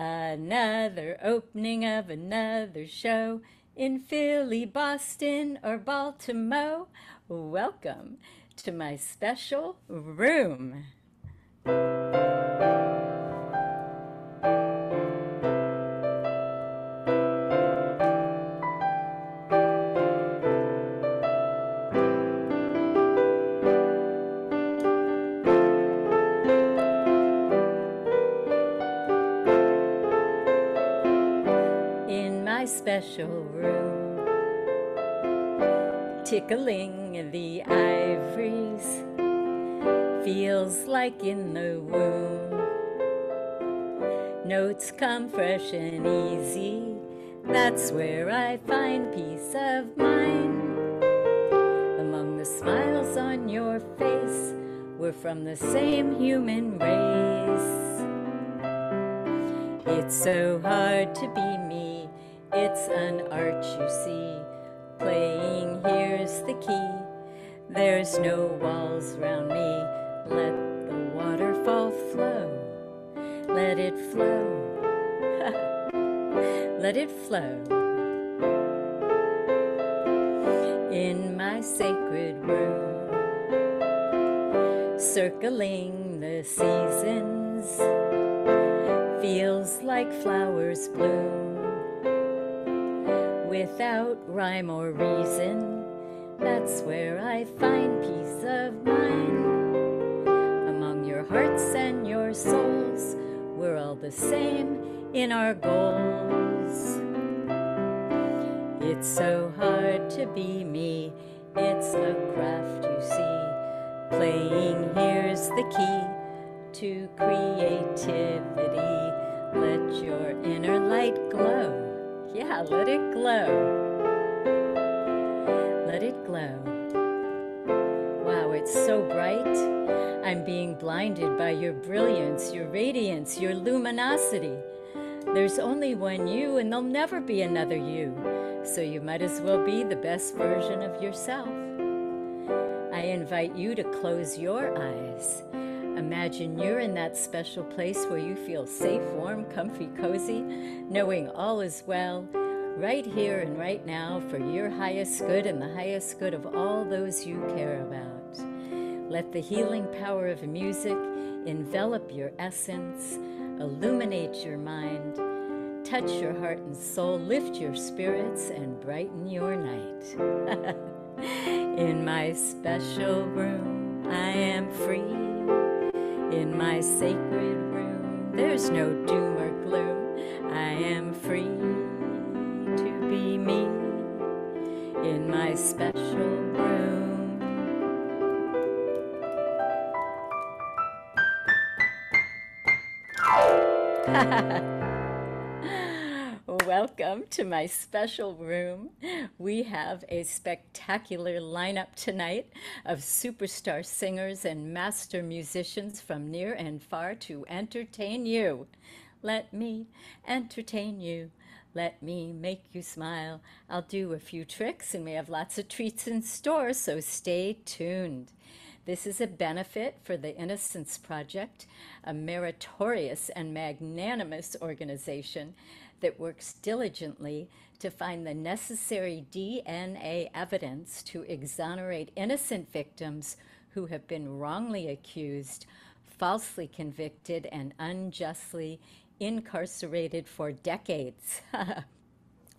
Another opening of another show in Philly, Boston, or Baltimore. Welcome to my special room. Special room, tickling the ivories, feels like in the womb. Notes come fresh and easy, that's where I find peace of mind. Among the smiles on your face, we're from the same human race. It's so hard to be me. It's an art you see. Playing here's the key. There's no walls round me. Let the waterfall flow. Let it flow. Let it flow. In my sacred room, circling the seasons feels like flowers bloom without rhyme or reason. That's where I find peace of mind. Among your hearts and your souls, we're all the same in our goals. It's so hard to be me, it's a craft you see. Playing here's the key to creativity. Let your inner light glow. Yeah, let it glow. Let it glow. Wow, it's so bright. I'm being blinded by your brilliance, your radiance, your luminosity. There's only one you, and there'll never be another you. So you might as well be the best version of yourself. I invite you to close your eyes. Imagine you're in that special place where you feel safe, warm, comfy, cozy, knowing all is well, right here and right now for your highest good and the highest good of all those you care about. Let the healing power of music envelop your essence, illuminate your mind, touch your heart and soul, lift your spirits, and brighten your night. In my special room, I am free. In my sacred room, there's no doom or gloom. I am free to be me in my special room. Welcome to my special room. We have a spectacular lineup tonight of superstar singers and master musicians from near and far to entertain you. Let me entertain you. Let me make you smile. I'll do a few tricks and we have lots of treats in store, so stay tuned. This is a benefit for the Innocence Project, a meritorious and magnanimous organization that works diligently to find the necessary DNA evidence to exonerate innocent victims who have been wrongly accused, falsely convicted, and unjustly incarcerated for decades.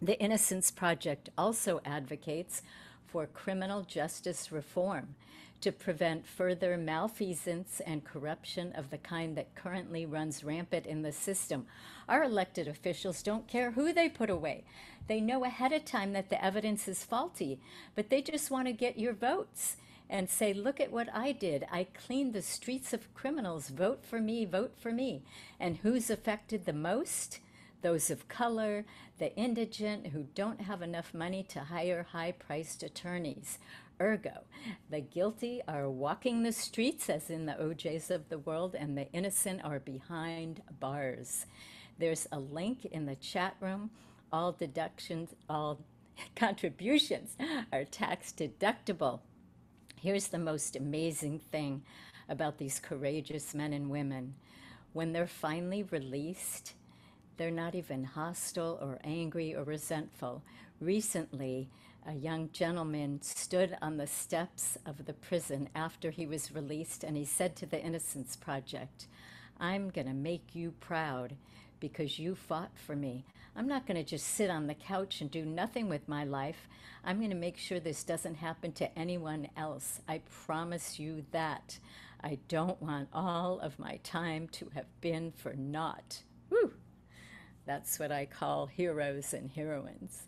The Innocence Project also advocates for criminal justice reform to prevent further malfeasance and corruption of the kind that currently runs rampant in the system. Our elected officials don't care who they put away. They know ahead of time that the evidence is faulty, but they just want to get your votes and say, look at what I did. I cleaned the streets of criminals. Vote for me, vote for me. And who's affected the most? Those of color, the indigent who don't have enough money to hire high priced attorneys. Ergo, the guilty are walking the streets, as in the OJs of the world, and the innocent are behind bars. There's a link in the chat room. All deductions, all contributions are tax deductible. Here's the most amazing thing about these courageous men and women. When they're finally released, They're not even hostile or angry or resentful. Recently, a young gentleman stood on the steps of the prison after he was released and he said to the Innocence Project, I'm going to make you proud because you fought for me. I'm not going to just sit on the couch and do nothing with my life. I'm going to make sure this doesn't happen to anyone else. I promise you that. I don't want all of my time to have been for naught. That's what I call heroes and heroines.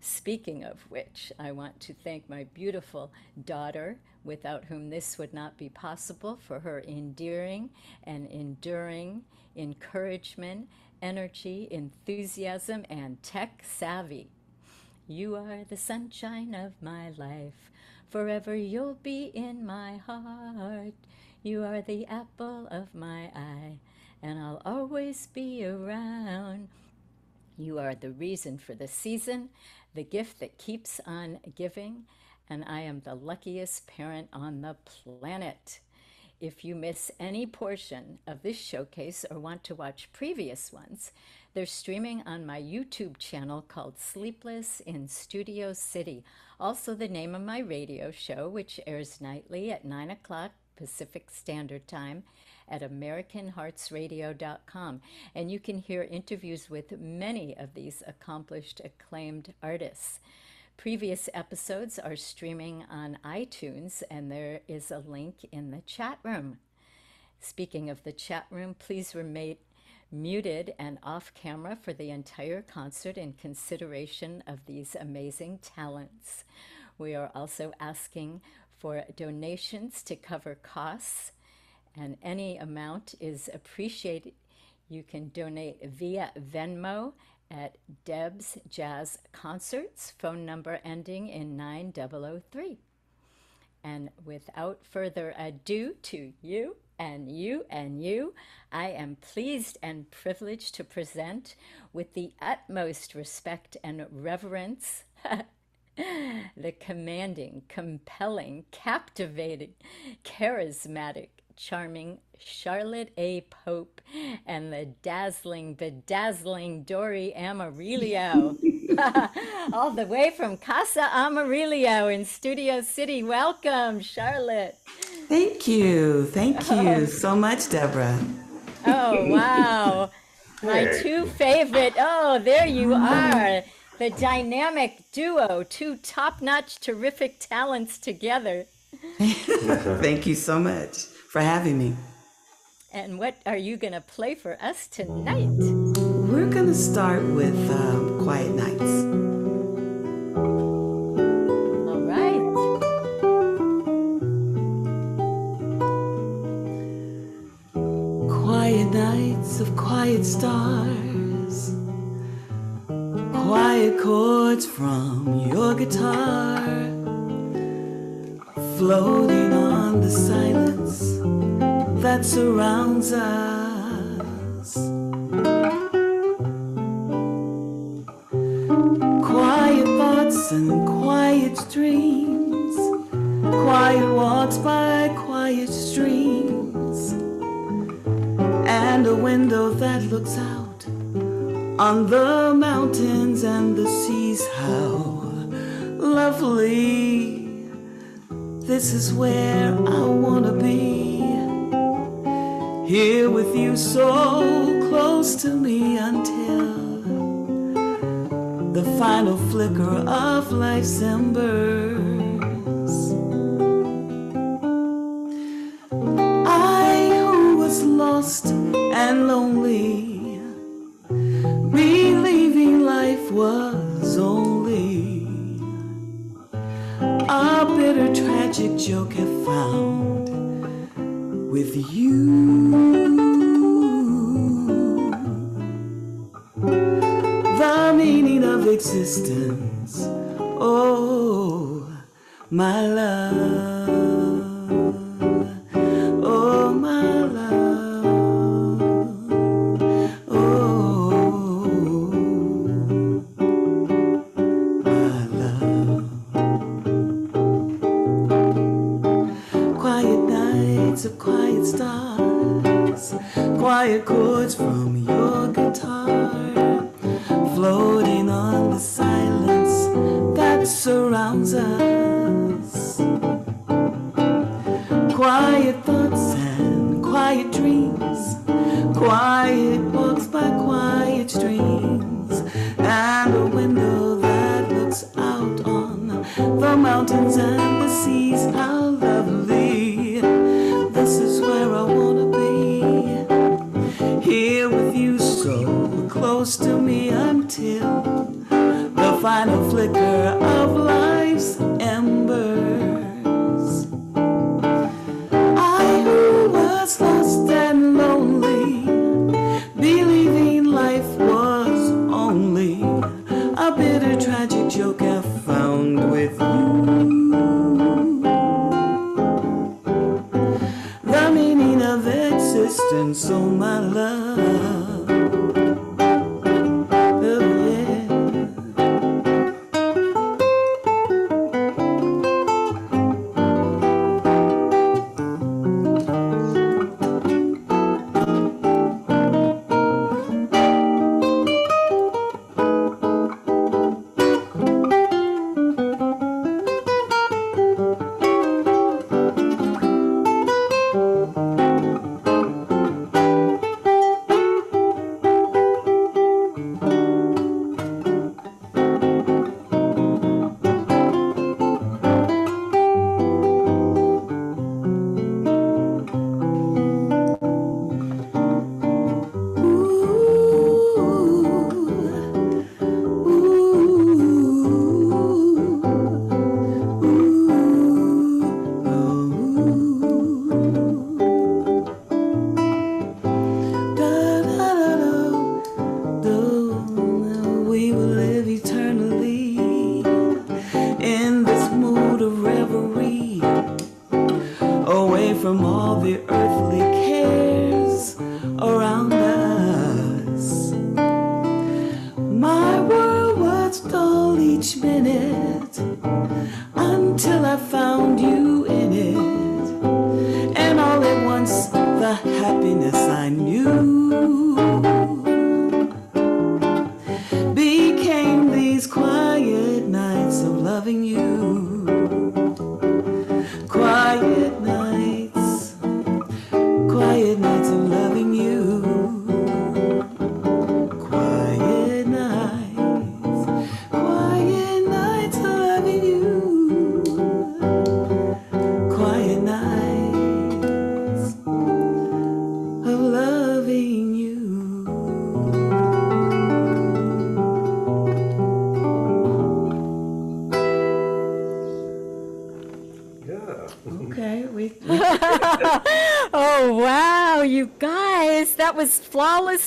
Speaking of which, I want to thank my beautiful daughter, without whom this would not be possible, for her endearing and enduring encouragement, energy, enthusiasm, and tech savvy. You are the sunshine of my life. Forever you'll be in my heart. You are the apple of my eye and I'll always be around. You are the reason for the season, the gift that keeps on giving, and I am the luckiest parent on the planet. If you miss any portion of this showcase or want to watch previous ones, they're streaming on my YouTube channel called Sleepless in Studio City. Also, the name of my radio show, which airs nightly at 9 o'clock Pacific Standard Time at AmericanHeartsRadio.com. And you can hear interviews with many of these accomplished, acclaimed artists. Previous episodes are streaming on iTunes, and there is a link in the chat room. Speaking of the chat room, please remain muted and off camera for the entire concert in consideration of these amazing talents. We are also asking for donations to cover costs and any amount is appreciated. You can donate via Venmo at Deb's Jazz Concerts, phone number ending in 9003. And without further ado, to you and you and you, I am pleased and privileged to present with the utmost respect and reverence the commanding, compelling, captivating, charismatic, charming Charlotte A. Pope and the dazzling, bedazzling Dori Amarilio. All the way from Casa Amarillo in Studio City. Welcome, Charlotte. Thank you. Thank oh. you oh. so much, Deborah. Oh, wow. My two favorite. Oh, there you mm. are. The dynamic duo, two top notch, terrific talents together. Thank you so much for having me. And what are you going to play for us tonight? We're going to start with um, Quiet Nights. All right. Quiet nights of quiet stars, quiet chords from your guitar, floating on the silence that surrounds us. Quiet thoughts and quiet dreams, quiet walks by quiet streams, and a window that looks out on the mountains and the seas. How lovely! This is where I wanna be here with you so close to me until the final flicker of life's embers. I who was lost and lonely, believing life was bitter tragic joke have found with you. The meaning of existence, oh, my love.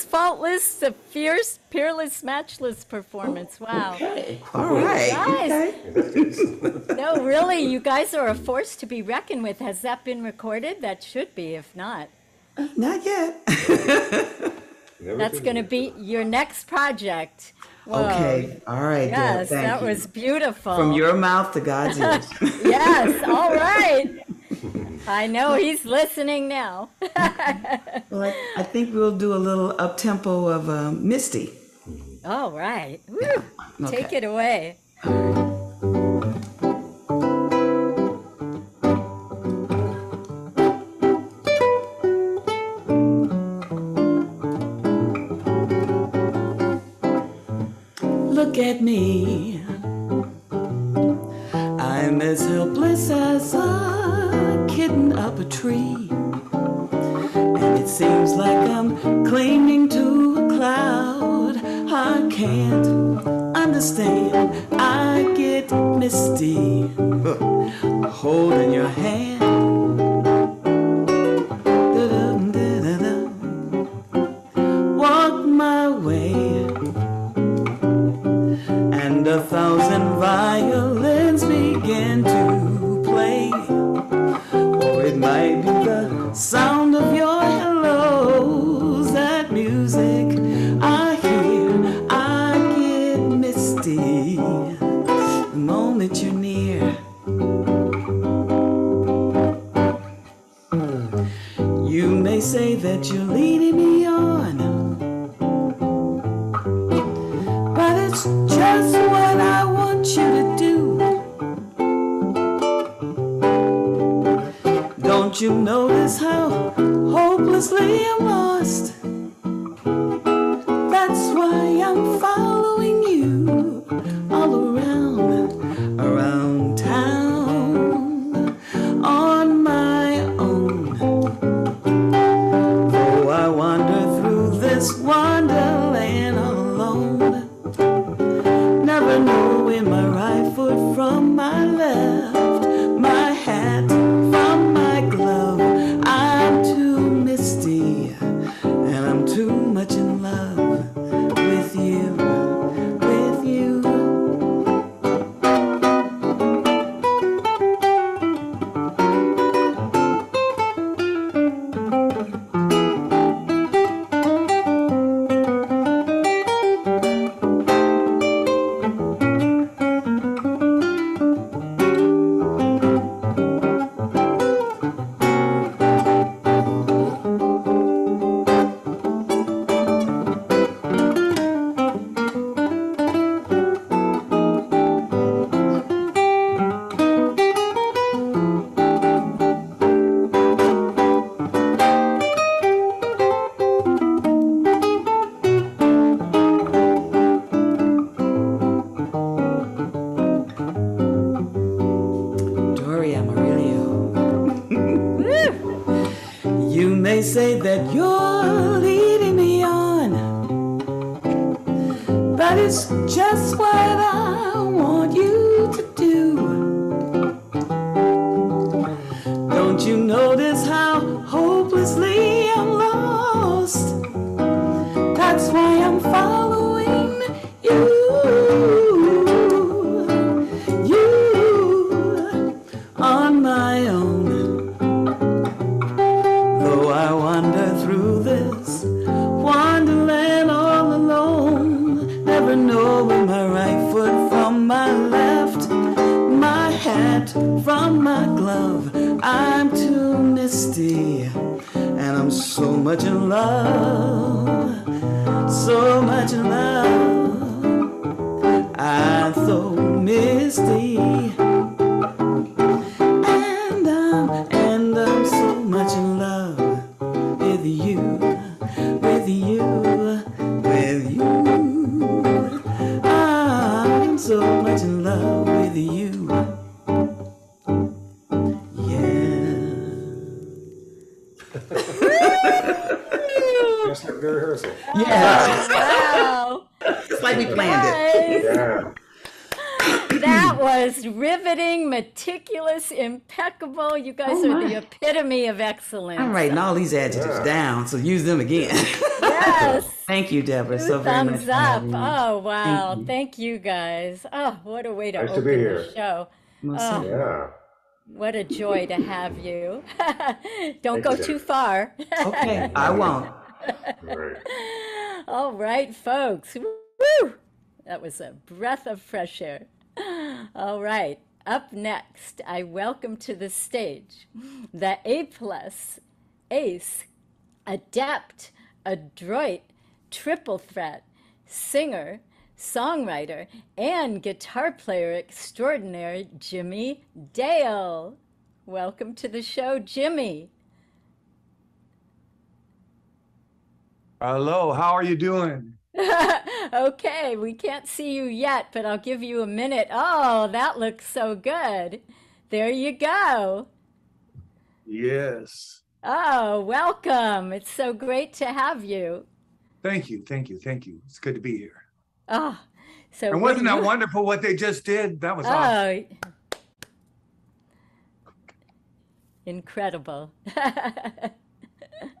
Flawless, faultless, a fierce, peerless, matchless performance. Wow. okay, all right. Guys, Okay. no, really, you guys are a force to be reckoned with. Has that been recorded? That should be, if not. Not yet. That's going to be your next project. Whoa. Okay, all right. Yes, that you. was beautiful. From your mouth to God's ears. Yes, all right. I know he's listening now. well, I, I think we'll do a little up tempo of um, Misty. All right. Woo. Take Okay. it away. Look at me. I'm as helpless as a kitten up a tree. And it seems like I'm clinging to a cloud. I can't understand. Writing all these adjectives Yeah. down, so use them again. Yes. Thank you, Deborah, Two so very much. thumbs up. Oh, wow. you. Thank you guys. Oh, what a way to Nice to open be the here. show. Most Oh. certainly. Yeah. What a joy to have you. Don't Thank go you, too Debbie. far. Okay, I won't. All right. All right, folks. Woo! That was a breath of fresh air. All right. Up next, I welcome to the stage the A plus, ace, adept, adroit, triple threat, singer, songwriter, and guitar player extraordinaire, Jimmy Dale. Welcome to the show, Jimmy. Hello, how are you doing? okay, we can't see you yet, but I'll give you a minute. Oh, that looks so good. There you go. Yes. Oh, welcome. It's so great to have you. Thank you, thank you, thank you. It's good to be here. Oh, so And wasn't that you- wonderful what they just did? That was awesome. Oh, incredible.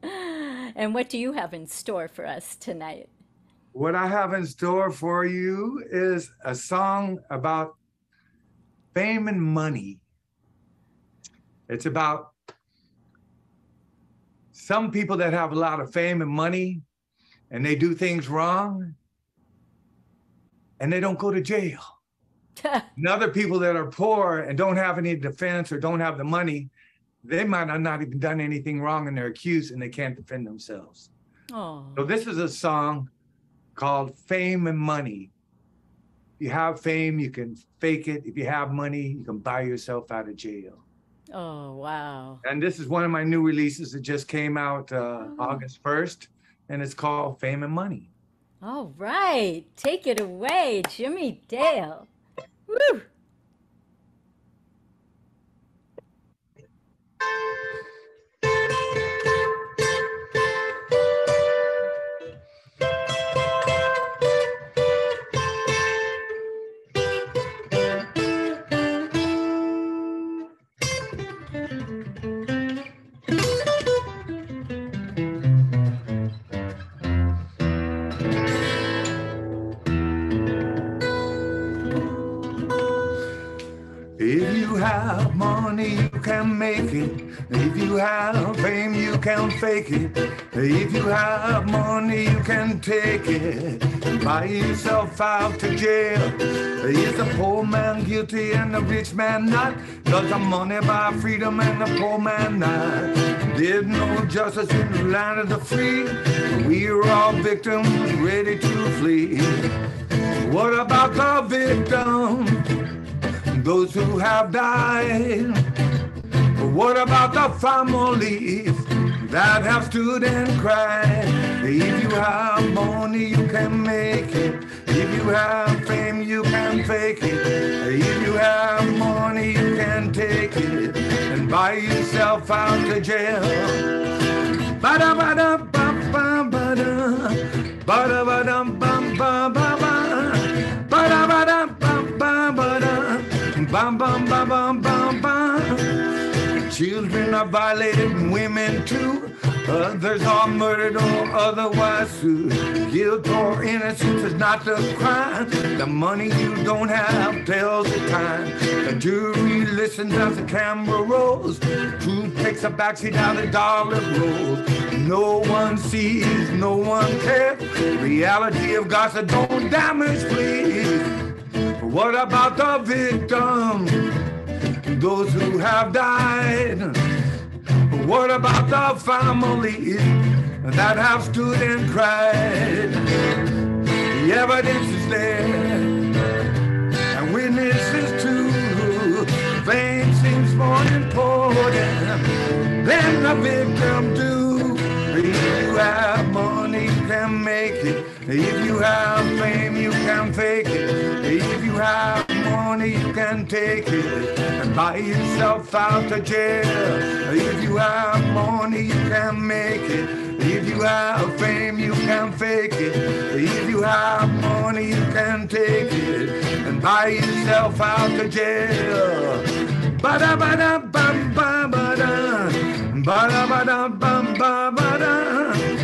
and what do you have in store for us tonight? What I have in store for you is a song about fame and money. It's about some people that have a lot of fame and money and they do things wrong and they don't go to jail. And other people that are poor and don't have any defense or don't have the money, they might have not even done anything wrong and they're accused and they can't defend themselves. oh, So this is a song called Fame and Money. If you have fame, you can fake it. If you have money, you can buy yourself out of jail. Oh, wow. And this is one of my new releases that just came out uh, Oh. August 1st, and it's called Fame and Money. All right. Take it away, Jimmy Dale. Woo! Have money, you can make it. If you have fame, you can fake it. If you have money, you can take it. Buy yourself out to jail. Is the poor man guilty and the rich man not? Does the money buy freedom and the poor man not? There's no justice in the land of the free. We're all victims ready to flee. What about the victims? Those who have died? But What about the families that have stood and cried? If you have money, you can make it. If you have fame, you can fake it. If you have money, you can take it and buy yourself out to jail. Ba-da-ba-da-ba-ba-ba-da. Ba-da-ba-dum-bum-ba-ba-ba. Ba-da-ba-dum-bum-ba-ba-da. Bum, bum, bum, bum, bum, bum. Children are violated, women too. Others are murdered or otherwise sued. Guilt or innocence is not the crime. The money you don't have tells the time. The jury listens as the camera rolls. Truth takes a backseat down the dollar rolls. No one sees, no one cares. Reality of gossip don't damage, please. What about the victims? Those who have died? What about the families that have stood and cried? The evidence is there, and witnesses too. Fame seems more important than the victim do. If you have money, can make it. If you have fame, you can fake it. If you have money, you can take it and buy yourself out of jail. If you have money, you can make it. If you have fame, you can fake it. If you have money, you can take it and buy yourself out of jail. Ba-da-ba-da-bum-ba-ba-da. Ba-da-ba-da-bum-ba-ba-da. Ba-da-ba-da-bum-ba-ba-ba. Bum-bum-bum-bum-bum-bum. Ba-da-ba-da-bum-ba-ba-ba. Ba-da-ba-da-bum-ba-ba-ba. Ba-da-ba-da-bum-ba-ba-ba. Ba-bum-ba-bum-bum-ba.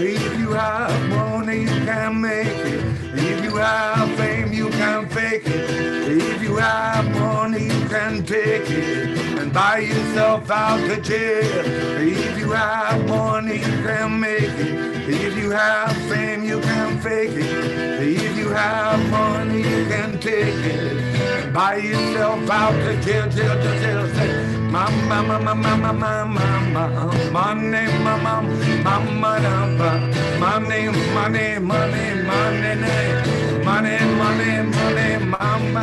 If you have money, you can make it. If you have fame, you can fake it. If you have money, you can take it buy yourself out to jail. If you have money, you can make it. If you have fame, you can fake it. If you have money, you can take it. Buy yourself out to jail, jail, jail, jail. Say, mama, mama, mama, mama, mama, money, mama, mama, mama, money, money, money, money, money, money, money, mama,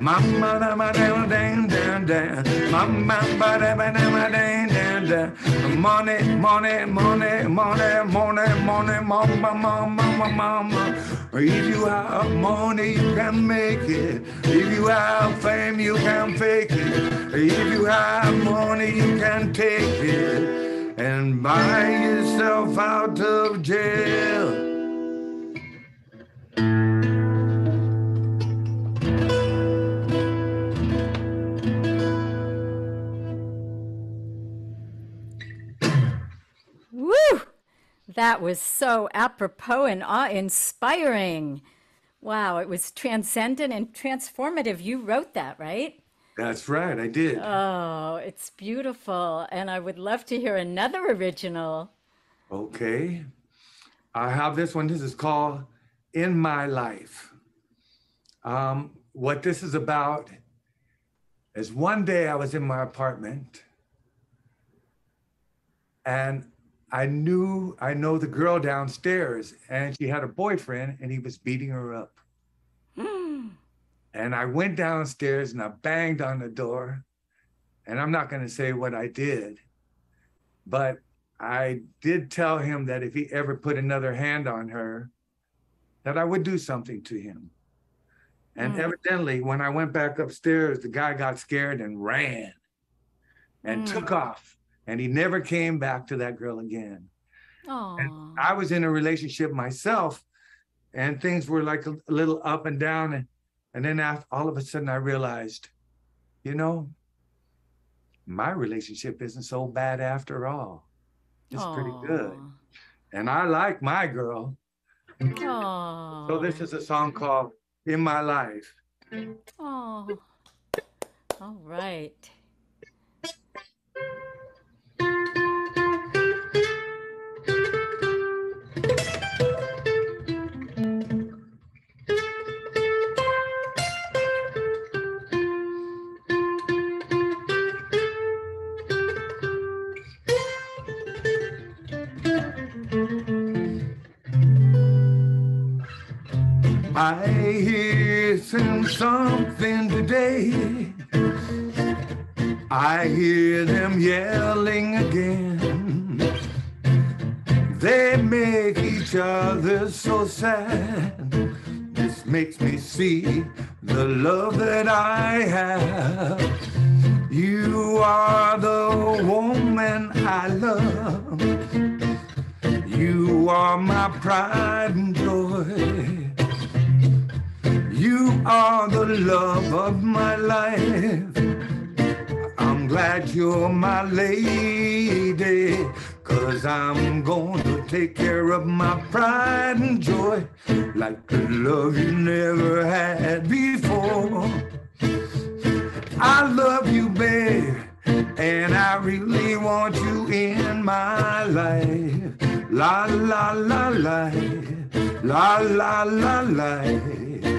mama, mama, dang, dang, dang, dang, mama, mama, mama, dang, dang, dang, money, money, money, money, money, money, mama, mama, mama. If you have money, you can make it. If you have fame, you can fake it. If you have money, you can take it and buy yourself out of jail. That was so apropos and awe-inspiring. Wow, it was transcendent and transformative. You wrote that, right? That's right, I did. Oh, it's beautiful. And I would love to hear another original. Okay. I have this one. This is called in my life. Um, what this is about is one day I was in my apartment and I knew I know the girl downstairs and she had a boyfriend and he was beating her up. And I went downstairs and I banged on the door. And I'm not going to say what I did, but I did tell him that if he ever put another hand on her, that I would do something to him. And Mm. evidently, when I went back upstairs, the guy got scared and ran and Mm. took off. And he never came back to that girl again. Oh. I was in a relationship myself, and things were like a, little up and down. And, and then after, all of a sudden, I realized, you know, my relationship isn't so bad after all. It's pretty good. And I like my girl. Oh. So this is a song called In My Life. Oh. All right. Something today. I hear them yelling again. They make each other so sad. This makes me see the love that I have. You are the woman I love. You are my pride and joy. You are the love of my life. I'm glad you're my lady, cause I'm to take care of my pride and joy like the love you never had before. I love you, babe, and I really want you in my life. La la la la, la la la la.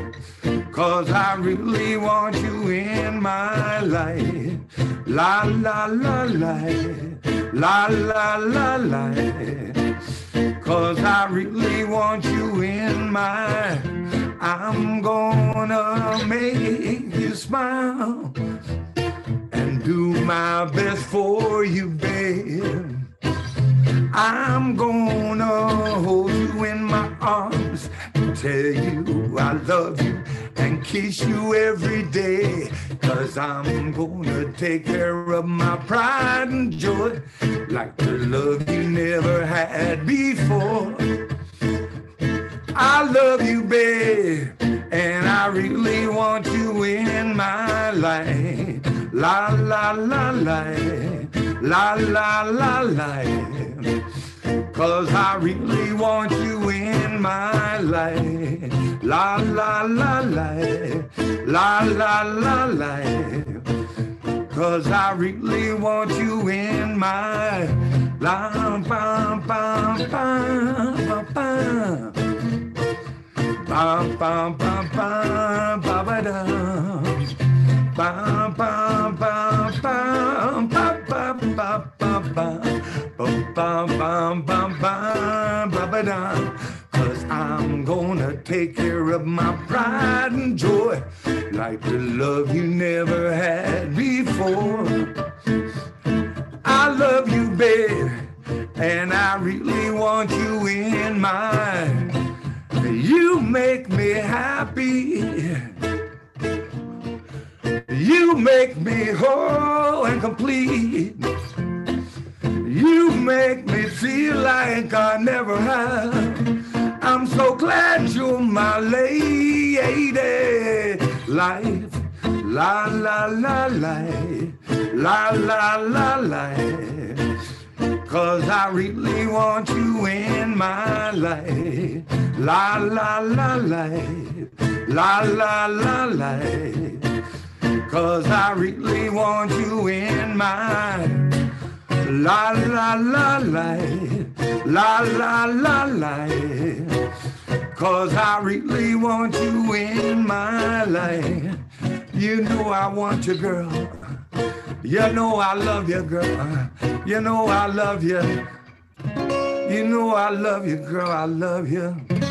Cause I really want you in my life. La la la la, la la la la. Cause I really want you in my I'm gonna make you smile and do my best for you, babe. I'm gonna hold you in my arms, and tell you I love you, and kiss you every day. Cause I'm gonna take care of my pride and joy like the love you never had before. I love you, babe, and I really want you in my life. La la la la, la la la la. Cause I really want you in my life. La la la la, la la la la. Cause I really want you in my la ba ba ba ba ba. Ba ba ba ba ba da. Ba ba ba ba ba ba ba ba ba. Ba ba ba ba ba ba ba. Cause I'm gonna take care of my pride and joy like the love you never had before. I love you, babe, and I really want you in mine. You make me happy. You make me whole and complete. You make me feel like I never have. I'm so glad you're my lady. Life, la la la la, la la la la. Cause I really want you in my life. La la la la, la la la la. Cause I really want you in my La la la la, la la la la. Cause I really want you in my life. You know I want you, girl. You know I love you, girl. You know I love you. You know I love you, girl. I love you.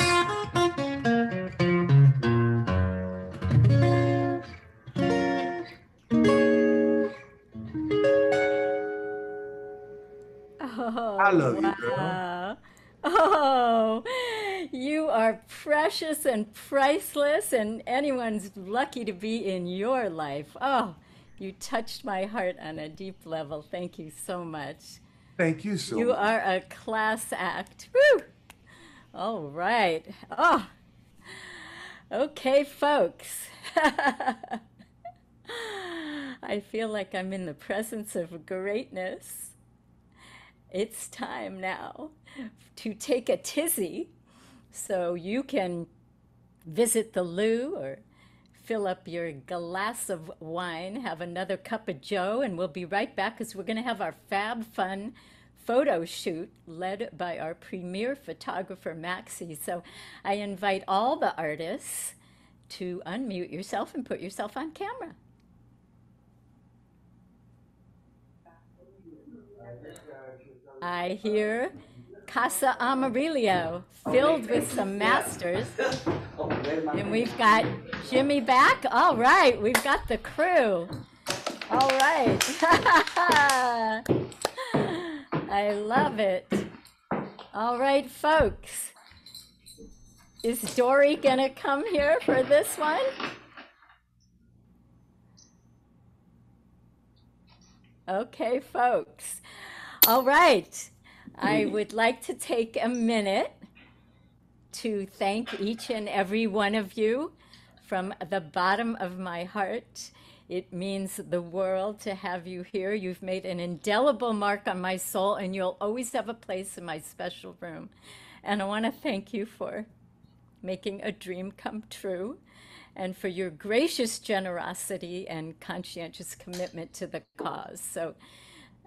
I love you, girl. wow. Oh, you are precious and priceless, and anyone's lucky to be in your life. Oh, you touched my heart on a deep level. Thank you so much. Thank you so much. You much. are a class act. Woo! All right. Oh, okay, folks. I feel like I'm in the presence of greatness. It's time now to take a tizzy so you can visit the loo or fill up your glass of wine, have another cup of joe, and we'll be right back because we're going to have our Fab Fun photo shoot led by our premier photographer, Maxie. So I invite all the artists to unmute yourself and put yourself on camera. I hear Casa Amarilio filled with some masters. And we've got Jimmy back. All right, we've got the crew. All right. I love it. All right, folks. Is Dori gonna come here for this one? Okay, folks. All right. I would like to take a minute to thank each and every one of you from the bottom of my heart. It means the world to have you here. You've made an indelible mark on my soul, and you'll always have a place in my special room. And I want to thank you for making a dream come true and for your gracious generosity and conscientious commitment to the cause. So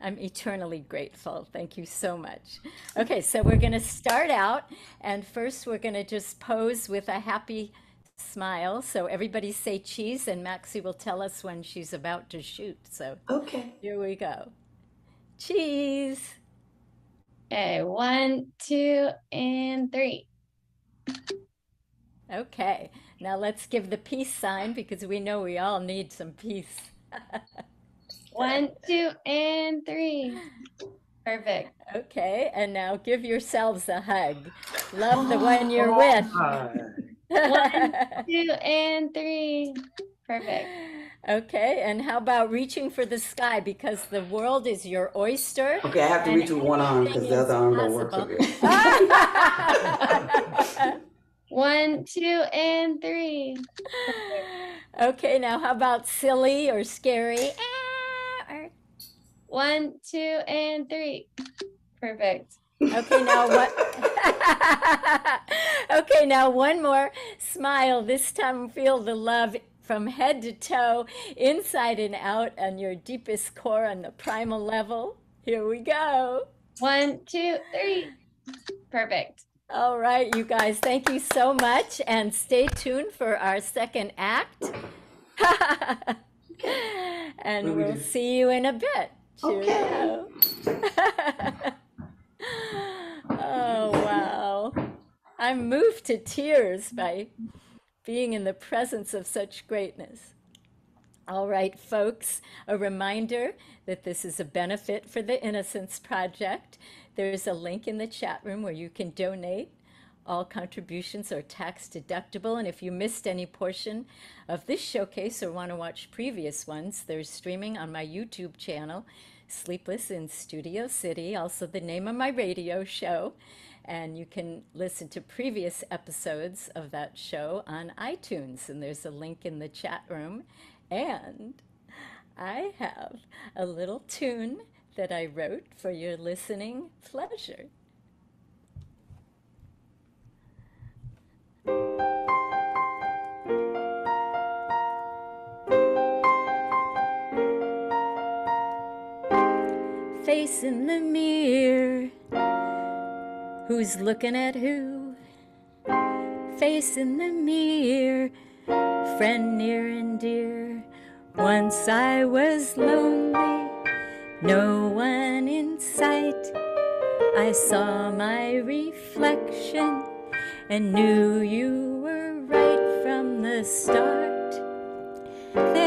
I'm eternally grateful. Thank you so much. Okay, so we're going to start out, and first we're going to just pose with a happy smile. So everybody say cheese, and Maxie will tell us when she's about to shoot. So Okay. here we go. Cheese. Okay, one, two, and three. Okay, now let's give the peace sign because we know we all need some peace. One, two, and three. Perfect. Okay, and now give yourselves a hug. Love the one oh you're with. One, Two and three. Perfect. Okay, and how about reaching for the sky because the world is your oyster? Okay, I have to reach with one arm because the other arm don't work so anything good. One, two, and three. okay, now how about silly or scary? Or- One, two, and three. Perfect. Okay, now what? okay, now one more smile. This time feel the love from head to toe, inside and out, on your deepest core, on the primal level. Here we go. One, two, three. Perfect. All right, you guys, thank you so much, and stay tuned for our second act. and we we'll see you in a bit. Okay. Oh, wow. I'm moved to tears by being in the presence of such greatness. All right, folks, a reminder that this is a benefit for the Innocence Project. There's a link in the chat room where you can donate. All contributions are tax deductible, and if you missed any portion of this showcase or want to watch previous ones, they're streaming on my YouTube channel, Sleepless in Studio City, also the name of my radio show. And you can listen to previous episodes of that show on iTunes, and there's a link in the chat room. And I have a little tune that I wrote for your listening pleasure. Face in the mirror, who's looking at who? face in the mirror, friend near and dear. Once I was lonely, no one in sight. I saw my reflection and knew you were right from the start. There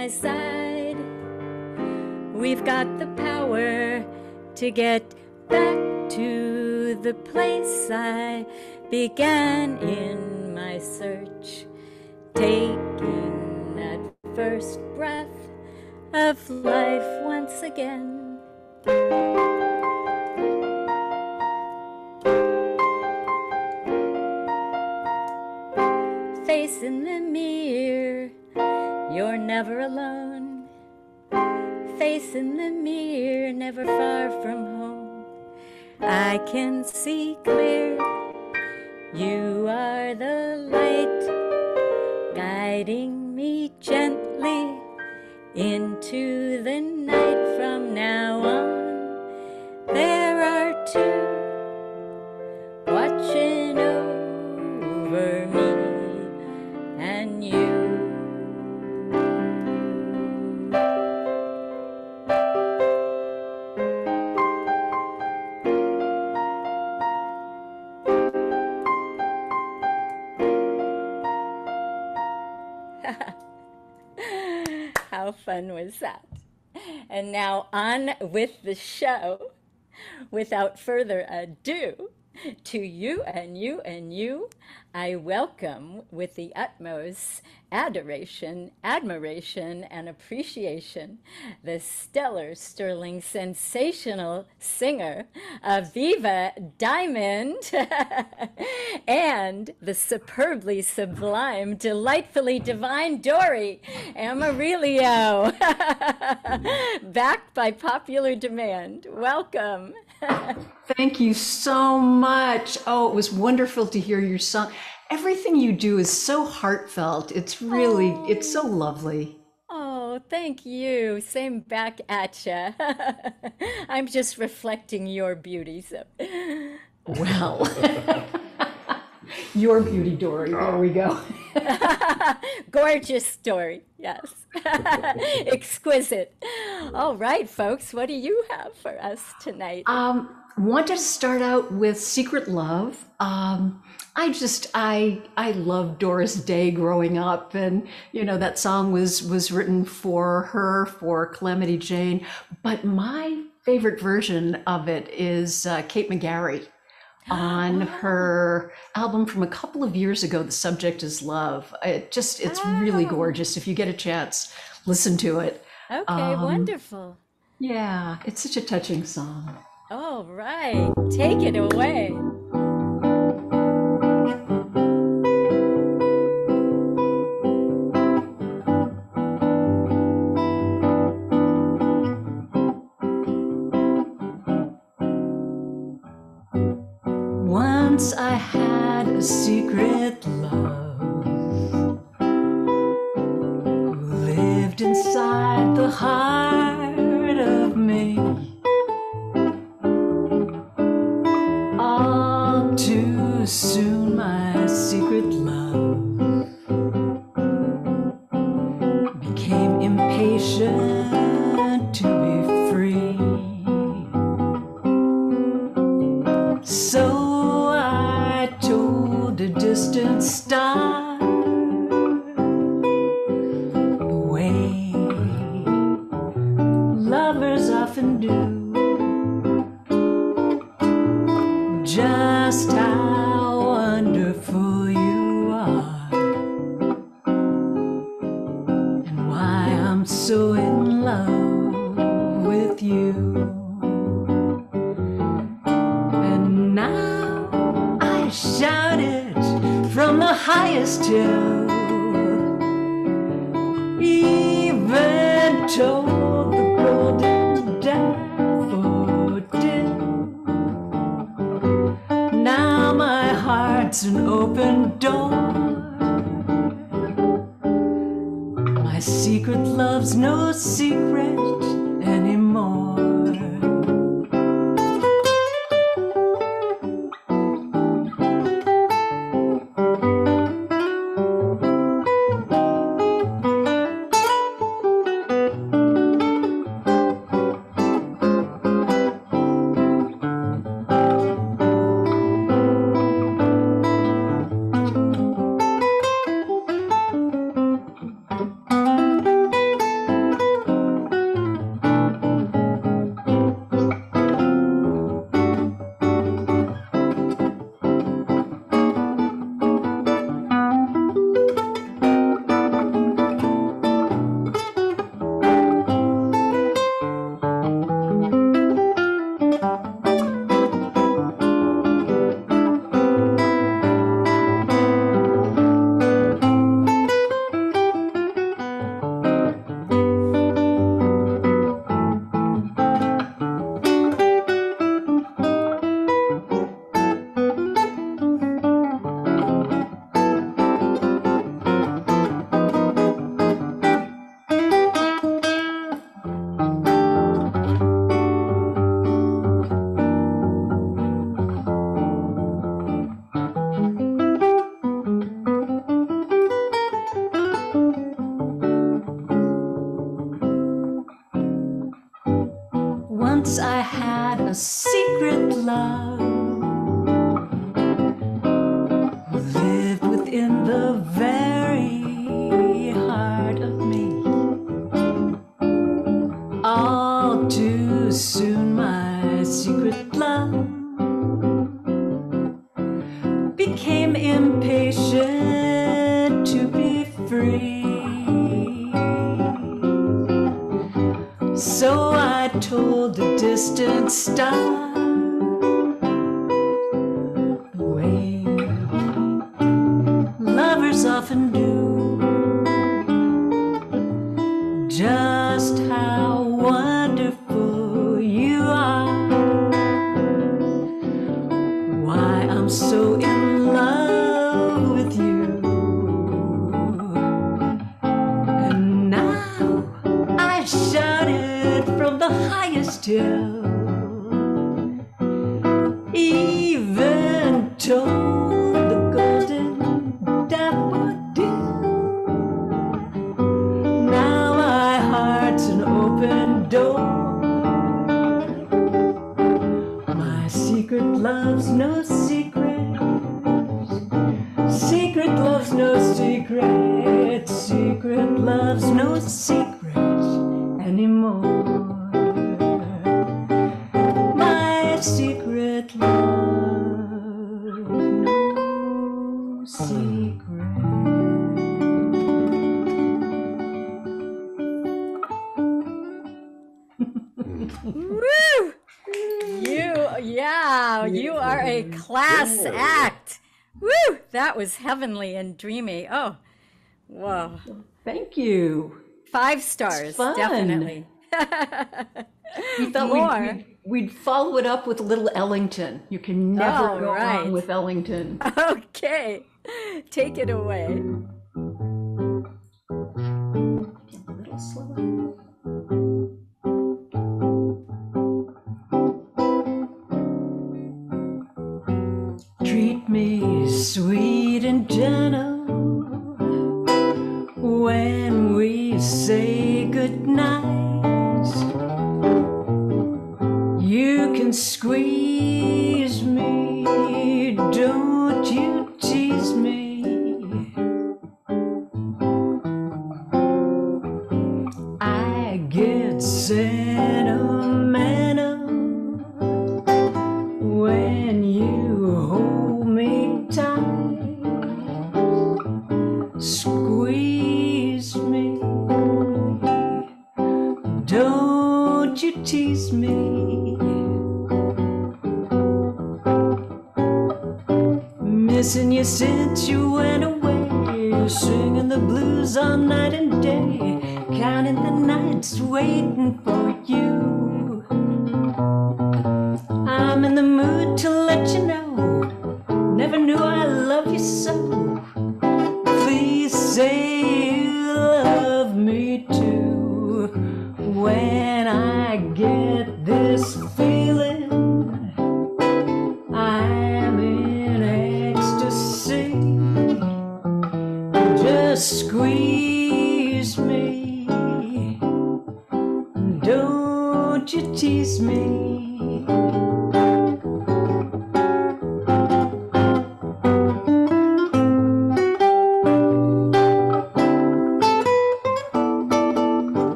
my side, we've got the power to get back to the place I began in my search. Taking that first breath of life once again. Face in the mirror, never far from home. I can see clear, you are the light, guiding me gently into the night How fun was that? And now on with the show. Without further ado, to you and you and you, I welcome with the utmost adoration, admiration, and appreciation the stellar, sterling, sensational singer, Aviva Diamond, and the superbly sublime, delightfully divine Dori Amarilio, backed by popular demand. Welcome. Thank you so much. Oh, it was wonderful to hear your song. Everything you do is so heartfelt. It's really, it's so lovely. Oh, thank you. Same back at ya. I'm just reflecting your beauty. So, Well, your beauty, Dori. There we go. gorgeous story. Yes, exquisite. All right, folks, what do you have for us tonight? Um, wanted to start out with Secret Love. Um, I just I I loved Doris Day growing up, and you know that song was was written for her for Calamity Jane. But my favorite version of it is uh, Kate McGarry on her album from a couple of years ago. The subject is love. It just it's really Oh. gorgeous. If you get a chance, listen to it. Okay, um, wonderful. Yeah, it's such a touching song. All right, take it away. Once I had a secret love who lived inside the heart of me. All too soon, my secret love became impatient to be free. So anos. heavenly and dreamy. Oh, whoa. Thank you. Five stars, definitely. we thought More. We'd, we'd, we'd, follow it up with a little Ellington. You can never oh, go right. wrong with Ellington. Okay, take it away. A little slower.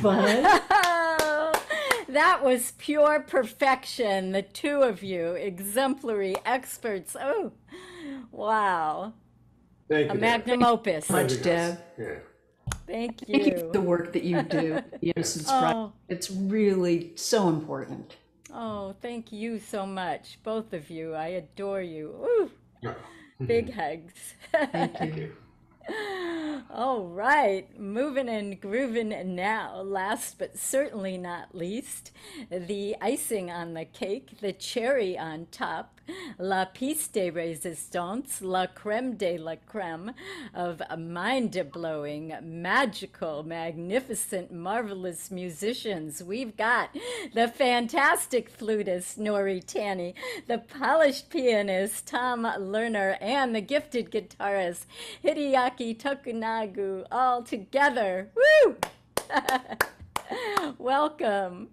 Fun. that was pure perfection. The two of you, exemplary experts. Oh, wow. Thank you. A Deb. magnum opus. Much, Deb. Yeah. Thank Thank you for the work that you do. at The Innocence Project. Oh, It's really so important. oh, thank you so much, both of you. I adore you. Ooh, Yeah. big mm-hmm. hugs. Thank you. All right, moving and grooving now. Last but certainly not least, the icing on the cake, the cherry on top, la pièce de résistance, la crème de la crème of mind-blowing, magical, magnificent, marvelous musicians. We've got the fantastic flutist Nori Tani, the polished pianist Tom Lerner, and the gifted guitarist Hideaki Tokunaga all together. Woo! Welcome.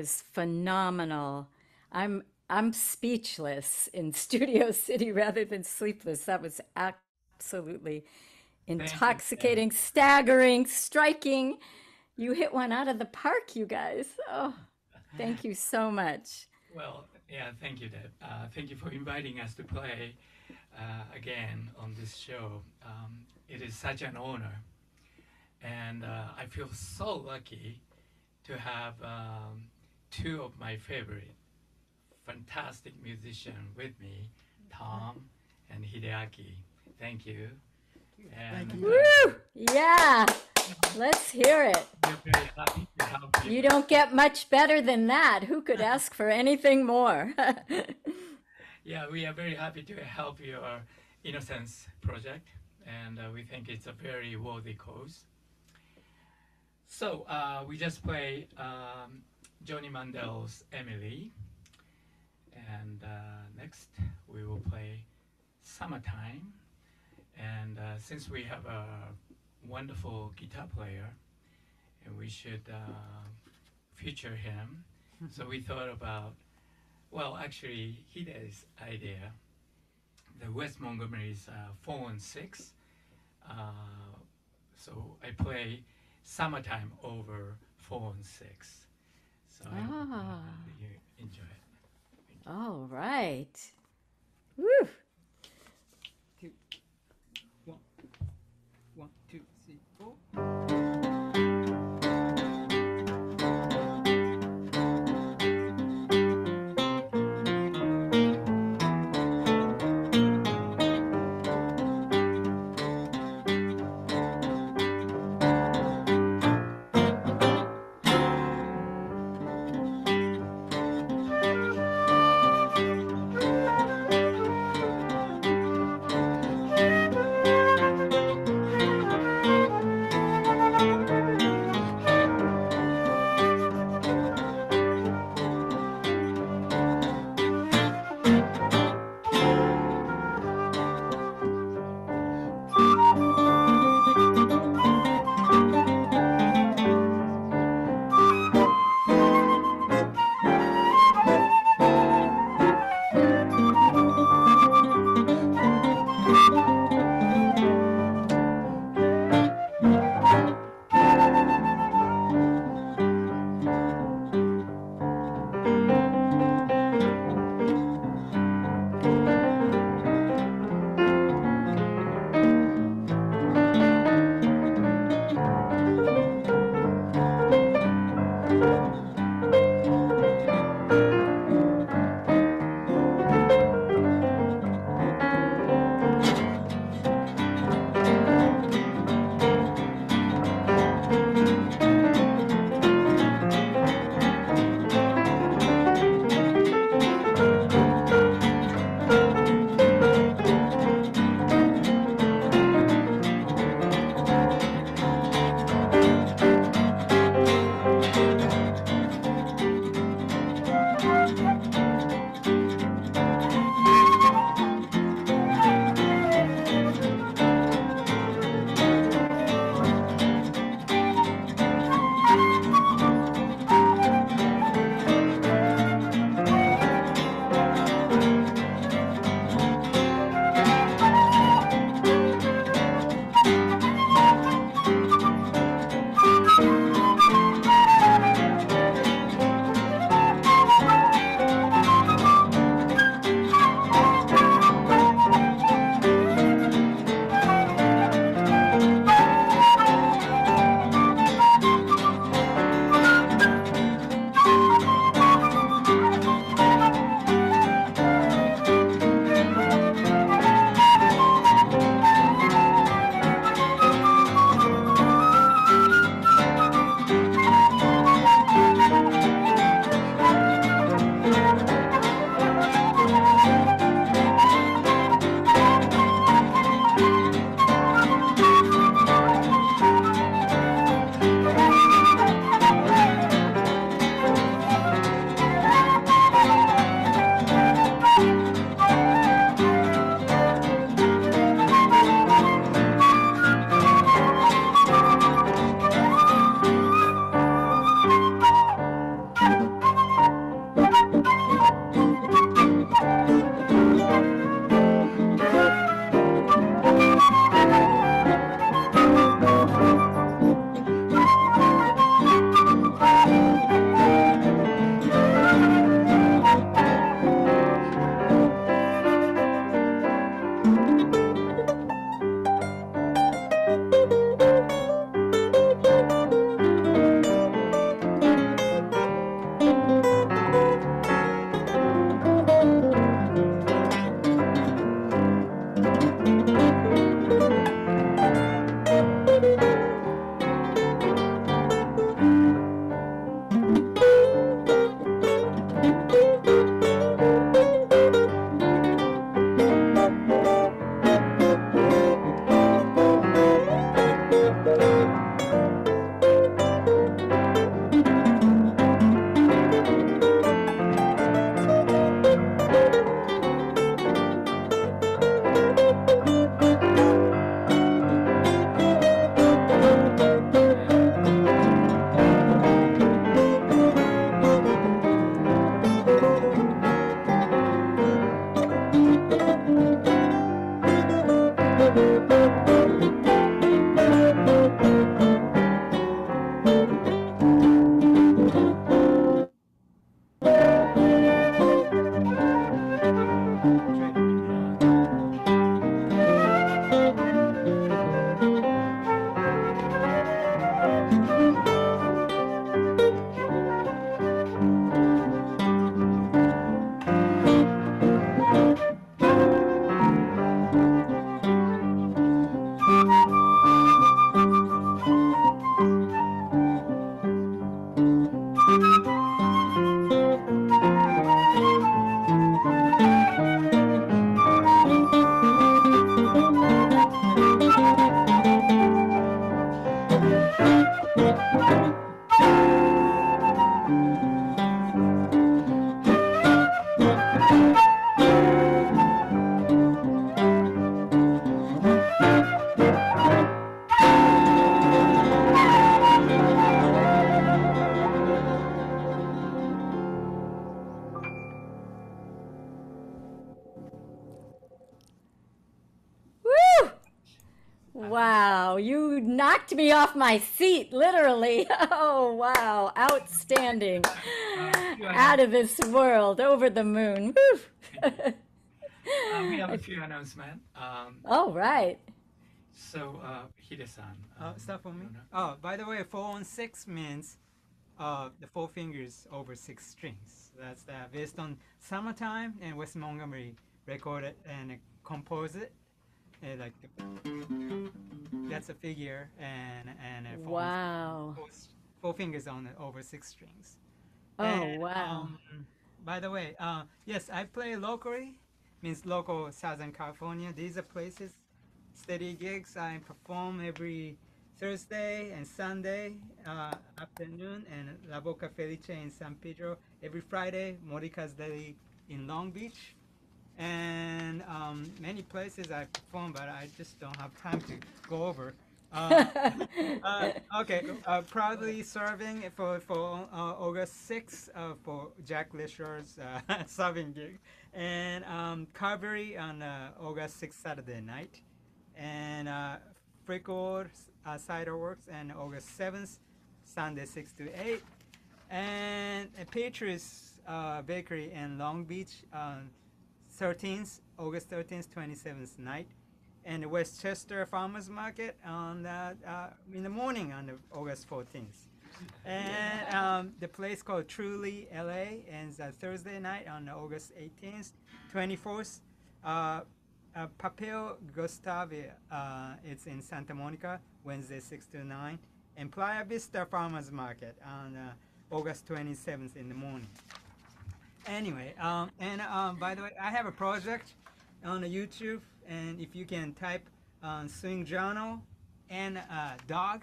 Was phenomenal. I'm I'm speechless in Studio City rather than sleepless. That was absolutely Thank you. intoxicating, staggering, striking. You hit one out of the park, you guys. Oh, thank you so much. Well, yeah, thank you, Deb. Uh, thank you for inviting us to play uh, again on this show. Um, it is such an honor. And uh, I feel so lucky to have um, two of my favorite fantastic musicians with me, Tom and Hideaki. Thank you. And uh, Woo! Yeah, let's hear it. we're very happy to help you. You don't get much better than that. Who could ask for anything more? Yeah, we are very happy to help your Innocence project, and uh, we think it's a very worthy cause. So uh, we just play um, Johnny Mandel's Emily, and uh, next we will play Summertime. And uh, since we have a wonderful guitar player, and we should uh, feature him, so we thought about well, actually, Hide's idea, the Wes Montgomery's uh, four and six. Uh, so I play summertime over four and six. So I hope uh, Ah. you enjoy it. All right. Woo! My seat, literally. Oh, wow, outstanding. Out of this world, over the moon. Uh, we have a few announcements. Um, All right. so, uh, Hide-san. Uh, start for me. Oh, by the way, four on six means uh, the four fingers over six strings. That's uh, based on "Summertime" and Wes Montgomery recorded and uh, composed it. Uh, like that's a figure and and four, Wow. four, four fingers on over six strings. Oh, And, wow. um, by the way, uh, yes, I play locally, means local Southern California. These are places, steady gigs. I perform every Thursday and Sunday uh, afternoon, and La Boca Felice in San Pedro every Friday. Morica's Deli in Long Beach, and um, many places I perform, but I just don't have time to go over. Uh, uh, okay, uh, proudly serving for for uh, August 6th uh, for Jack Lisher's uh, serving gig, and um, Carberry on uh, August 6th Saturday night, and uh, Frickle uh, Cider Works and August 7th Sunday 6 to 8, and Patriots uh, Bakery in Long Beach on 13th August 13th 27th night and the Westchester Farmers Market on uh, uh, in the morning on the August 14th. And um, the place called Truly LA and Thursday night on August 18th, 24th. Uh, uh, Papel Gustavia, uh, it's in Santa Monica, Wednesday 6 to 9. And Playa Vista Farmers Market on uh, August 27th in the morning. Anyway, um, and um, by the way, I have a project on the YouTube, and if you can type um, Swing Journal and uh, dog,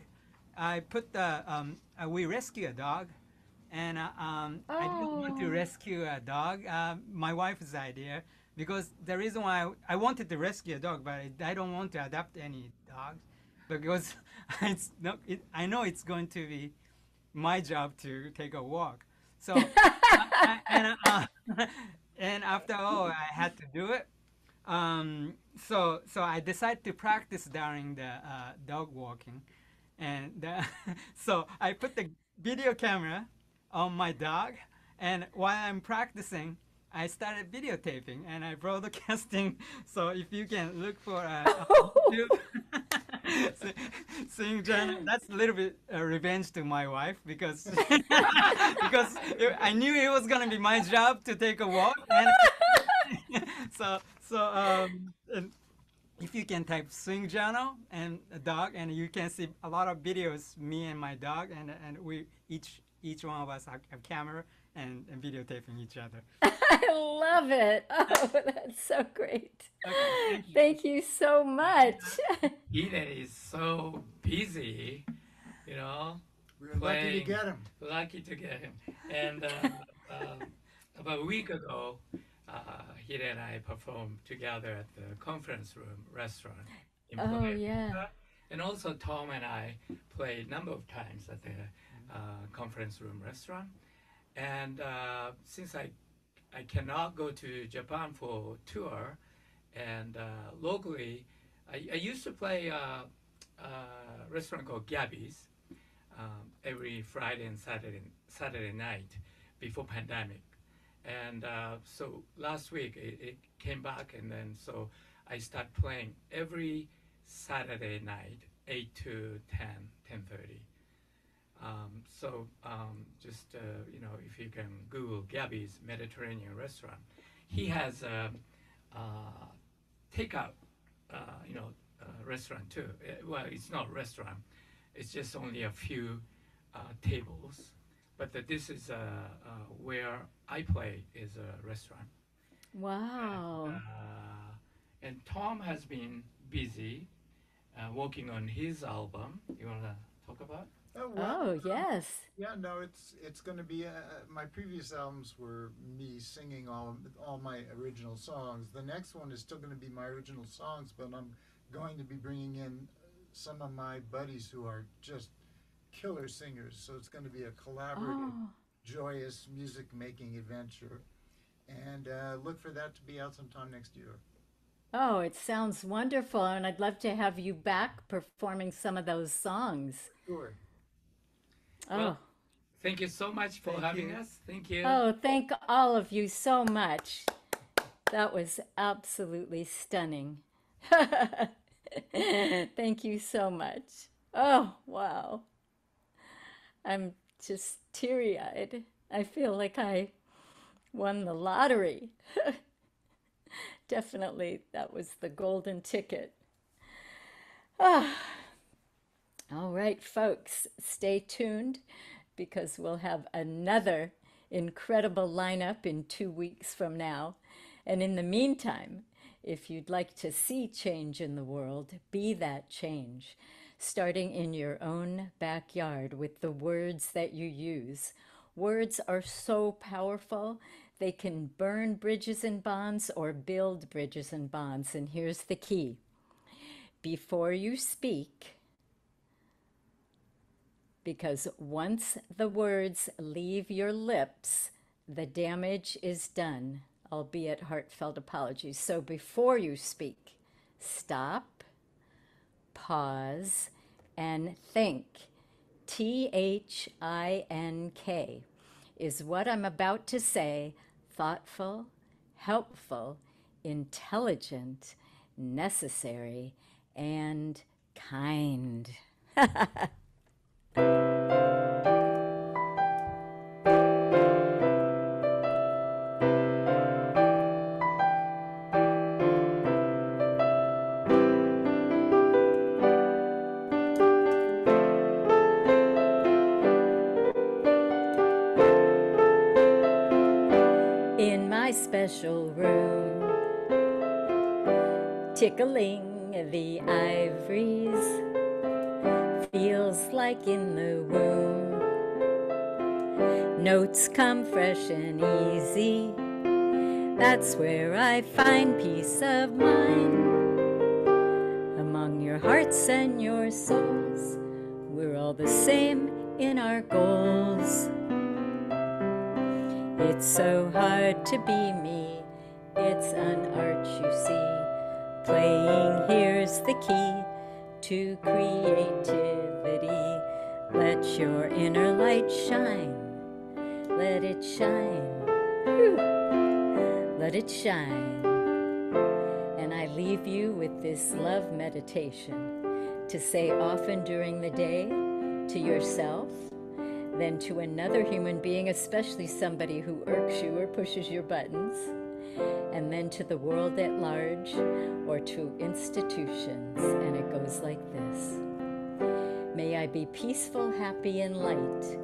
I put the um, uh, we rescue a dog, and uh, um, I didn't want to Oh. rescue a dog. Uh, my wife's idea because the reason why I, I wanted to rescue a dog, but I, I don't want to adopt any dogs because it's not. It, I know it's going to be my job to take a walk. So and uh, and after all, I had to do it. Um, so so I decided to practice during the uh, dog walking, and uh, so I put the video camera on my dog, and while I'm practicing. I started videotaping and I broadcasting. So if you can look for uh, Sing Jan, that's a little bit uh, revenge to my wife because because I knew it was gonna be my job to take a walk, and so so um, and if you can type swing journal and a dog, and you can see a lot of videos me and my dog, and and we each each one of us have a camera and, and videotaping each other. I love it. Oh, that's so great. Okay, thank you. Thank you so much. Hide is so busy, you know. We're lucky to get him. Lucky to get him. And uh, um, about a week ago, uh, Hide and I performed together at the conference room restaurant. In Oh, Pune. yeah. And also Tom and I played a number of times at the uh, conference room restaurant. And uh, since I I cannot go to Japan for tour, and uh, locally, I, I used to play uh, a restaurant called Gabby's um, every Friday and Saturday Saturday night before pandemic. And uh, so last week it, it came back, and then so I start playing every Saturday night, 8 to 10, 10.30. Um, so um, just, uh, you know, if you can Google Gabby's Mediterranean restaurant, he has a, uh takeout, uh, you know, uh, restaurant too. Uh, well, it's not a restaurant. It's just only a few uh, tables. But the, this is uh, uh, where I play is a restaurant. Wow. Uh, and Tom has been busy uh, working on his album. You want to talk about? Oh, well, Oh, yes. yeah, no, it's it's going to be. Uh, my previous albums were me singing all all my original songs. The next one is still going to be my original songs, but I'm going to be bringing in some of my buddies who are just killer singers. So it's going to be a collaborative, Oh, joyous music making adventure, and uh, look for that to be out sometime next year. oh, it sounds wonderful. And I'd love to have you back performing some of those songs. Sure. Oh. Well, Thank you so much for Thank having you. us. Thank you. Oh, thank all of you so much. That was absolutely stunning. Thank you so much. Oh, wow. I'm just teary eyed. I feel like I won the lottery. Definitely, that was the golden ticket. Ah. All right, folks, stay tuned because we'll have another incredible lineup in two weeks from now. And in the meantime, if you'd like to see change in the world, be that change, starting in your own backyard with the words that you use. Words are so powerful, they can burn bridges and bonds or build bridges and bonds. And here's the key before you speak, because once the words leave your lips, the damage is done, albeit heartfelt apologies. So before you speak, stop, pause, and think. T H I N K is what I'm about to say thoughtful, helpful, intelligent, necessary, and kind. in my special room, tickling the ivories, like in the womb. Notes come fresh and easy, that's where I find peace of mind. Among your hearts and your souls, we're all the same in our goals. It's so hard to be me. It's an art, you see. Playing here's the key to creativity. Let your inner light shine. Let it shine. Let it shine. And I leave you with this love meditation to say often during the day to yourself then to another human being, especially somebody who irks you or pushes your buttons, and then to the world at large or to institutions. And it goes like this May I be peaceful, happy, and light.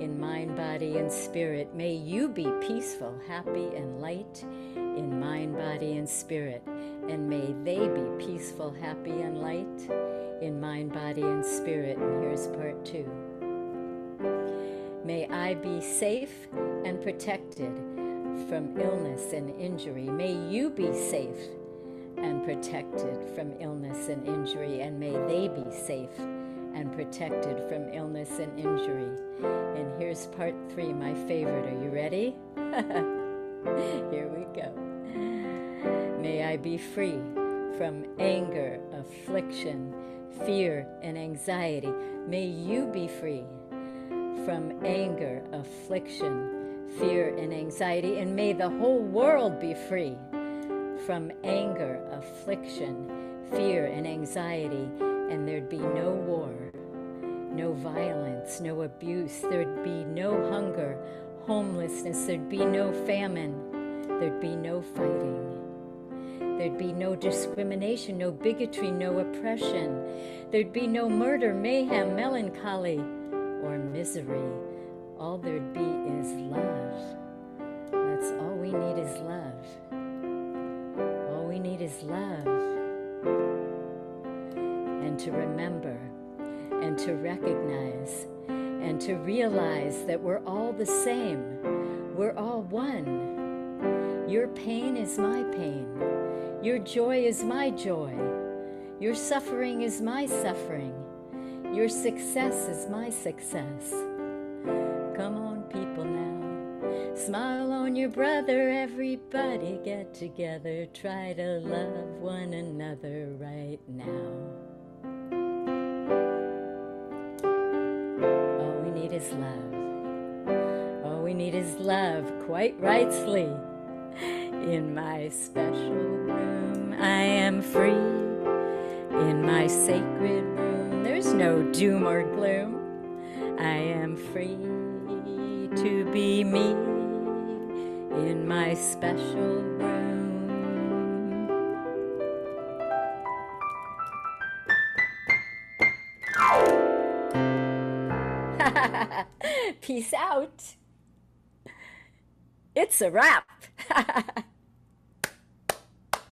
in mind, body, and spirit. May you be peaceful, happy, and light in mind, body, and spirit. And may they be peaceful, happy, and light in mind, body, and spirit. And here's part two. May I be safe and protected from illness and injury. May you be safe and protected from illness and injury, and may they be safe and protected from illness and injury. And here's part three, my favorite. Are you ready? Here we go. May I be free from anger, affliction, fear, and anxiety. May you be free from anger, affliction, fear, and anxiety. And may the whole world be free from anger, affliction, fear, and anxiety. And there'd be no war, no violence, no abuse. There'd be no hunger, homelessness. There'd be no famine. There'd be no fighting. There'd be no discrimination, no bigotry, no oppression. There'd be no murder, mayhem, melancholy, or misery. All there'd be is love. That's all we need is love. All we need is love. And to remember, and to recognize, and to realize that we're all the same. We're all one. Your pain is my pain. Your joy is my joy. Your suffering is my suffering. Your success is my success. Come on, people now. Smile on your brother, everybody get together. Try to love one another right now. All we need is love. All we need is love, quite rightly. In my special room, I am free. In my sacred room, there's no doom or gloom. I am free to be me in my special room. Peace out. It's a wrap.